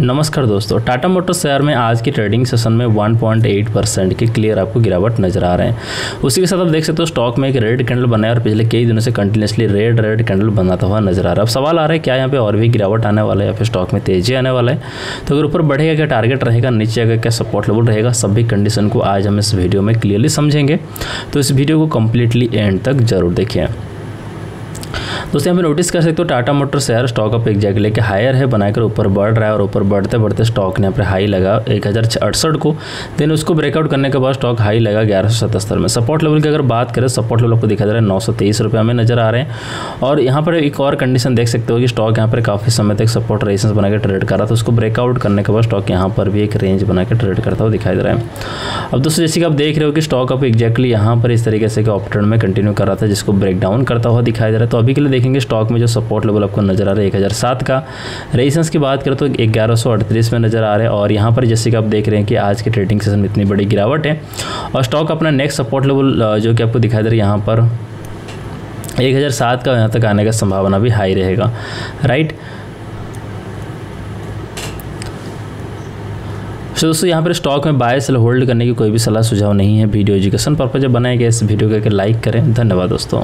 नमस्कार दोस्तों, Tata Motors share में आज की ट्रेडिंग सेशन में 1.8 परसेंट की क्लियर आपको गिरावट नज़र आ रहे हैं। उसी के साथ आप देख सकते हो स्टॉक में एक रेड कैंडल बना है और पिछले कई दिनों से कंटिन्यूसली रेड रेड कैंडल बनाता हुआ नज़र आ रहा है। अब सवाल आ रहा है, क्या यहाँ पे और भी गिरावट आने वाला है या फिर स्टॉक में तेज़ी आने वाला है? तो अगर ऊपर बढ़ेगा क्या टारगेट रहेगा, नीचे अगर क्या सपोर्ट लेवल रहेगा, सभी कंडीशन को आज हम इस वीडियो में क्लियरली समझेंगे। तो इस वीडियो को कम्प्लीटली एंड तक ज़रूर देखिए। दोस्तों, यहाँ पे नोटिस कर सकते हो Tata motor share stock up एक जगह लेके हायर है, बनाकर ऊपर बढ़ रहा है और ऊपर बढ़ते बढ़ते स्टॉक ने यहाँ पे हाई लगा एक हज़ार अड़सठ को। देन उसको ब्रेकआउट करने के बाद स्टॉक हाई लगा ग्यारह में। सपोर्ट लेवल की अगर बात करें सपोर्ट लेवल आपको दिखा जा रहा है नौ में नज़र आ रहे हैं। और यहाँ पर एक और कंडीशन देख सकते हो कि स्टॉक यहाँ पर काफ़ी समय तक सपोर्ट रेसेंस बनाकर ट्रेड कर रहा था। उसको ब्रेकआउट करने के बाद स्टॉक यहाँ पर भी एक रेंज बना के ट्रेड करता हुआ दिखाई दे रहा है। अब दोस्तों, जैसे कि आप देख रहे हो कि स्टॉक अप एक्जैक्टली यहाँ पर इस तरीके से ऑप्टर्न में कंटिन्यू कर रहा था, जिसको ब्रेकडाउन करता हुआ दिखाई दे रहा है। तो अभी के लिए देखेंगे स्टॉक में जो सपोर्ट लेवल आपको नज़र आ रहा है एक हज़ार सात का। रेजिस्टेंस की बात करें तो ग्यारह सौ अड़तीस में नज़र आ रहा है और यहाँ पर जैसे कि आप देख रहे हैं कि आज के ट्रेडिंग सेशन में इतनी बड़ी गिरावट है। और स्टॉक अपना नेक्स्ट सपोर्ट लेवल जो कि आपको दिखाई दे रहा है यहाँ पर, एक हज़ार सात का यहाँ तक आने का संभावना भी हाई रहेगा। राइट तो दोस्तों, यहाँ पर स्टॉक में बाय सेल होल्ड करने की कोई भी सलाह सुझाव नहीं है। वीडियो एजुकेशन पर्पज बनाए गए इस वीडियो को लाइक करें। धन्यवाद दोस्तों।